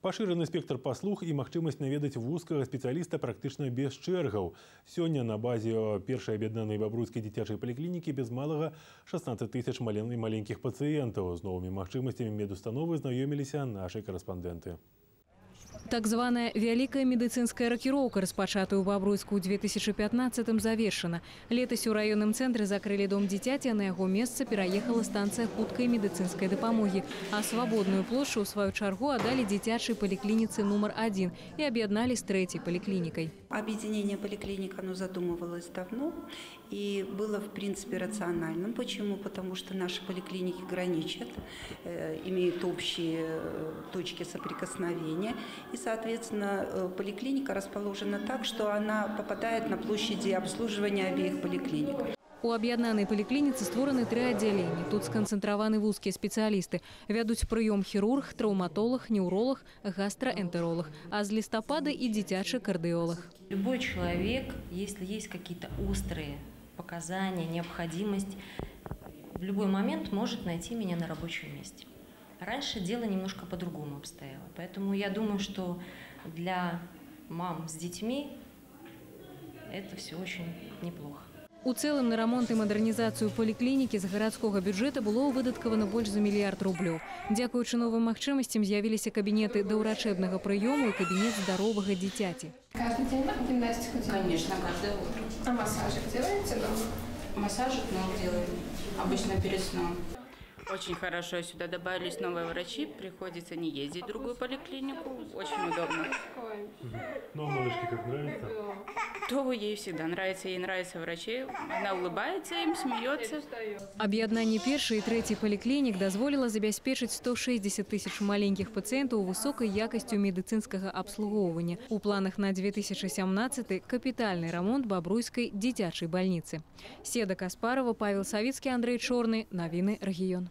Пашыраны спектр паслуг і магчымасць наведаць вузкага спецыяліста практычна без чэргаў. Сёння на базе першай аб'яднанай бабруйскай дзіцячай паліклінікі без малага 16 тысяч маленькіх пацыентаў. З новымі магчымасцямі медустановы знаёміліся нашы карэспандэнты. Так званая вялікая медыцынская ракіроўка, распачатая ў бабруйску ў 2015 завершана. Летась у раённым цэнтры закрылі дом дзіцяці, а на яго месца пераехала станцыя хуткай медыцынскай дапамогі. А свабодную плошчу ў сваю чаргу аддалі дзіцячай паліклініцы нумар 1 і аб'ядналі з трэцяй паліклінікай. Объединение поликлиник, оно задумывалось давно и было, в принципе, рациональным. Почему? Потому что наши поликлиники граничат, э, имеют общие э, точки соприкосновения. И, соответственно, э, поликлиника расположена так, что она попадает на площади обслуживания обеих поликлиник. У аб'яднанай паліклініцы створаны тры аддзяленні. Тут сканцэнтраваны вузкія спецыялісты. Вядуць прыём хірург, траўматолог, неўролог, гастраэнтеролог, а з лістапада і дзіцячы кардыолог. Любой человек, если есть какие-то острые показания, необходимость, в любой момент может найти меня на рабочем месте. Раньше дело немножко по-другому обстояло. Поэтому я думаю, что для мам с детьми это все очень неплохо. У цэлым на рамонт і мадэрнізацыю паліклінікі з гарадскога бюджэта было выдаткавана больш за мільярд рублёў. Дзякуючы новым магчымасцям з'явіліся кабінеты даўрачэбнага прыёму і кабінет здаровага дзіцяці. Каждый день гимнастику делаете? Конечно, каждое утро. А массажик делаете дома? Массажик мы делаем обычно перед сном. Очень хорошо, сюда добавились новые врачи, приходится не ездить в другую поликлинику, очень удобно. Ну, а малышке как нравится? То ей всегда нравится, ей нравятся врачи, она улыбается им, смеется. Аб'яднанне першай і трэцяй паліклінік дазволіла забяспечыць 160 тысяч маленькіх пацыентаў высокай якасцю медыцынскага абслугоўвання. У планах на 2017 капітальны рамонт бабруйскай дзіцячай бальніцы. Седа Каспарова, Павел Савіцкі, Андрей Чорны. Навіны рэгіён.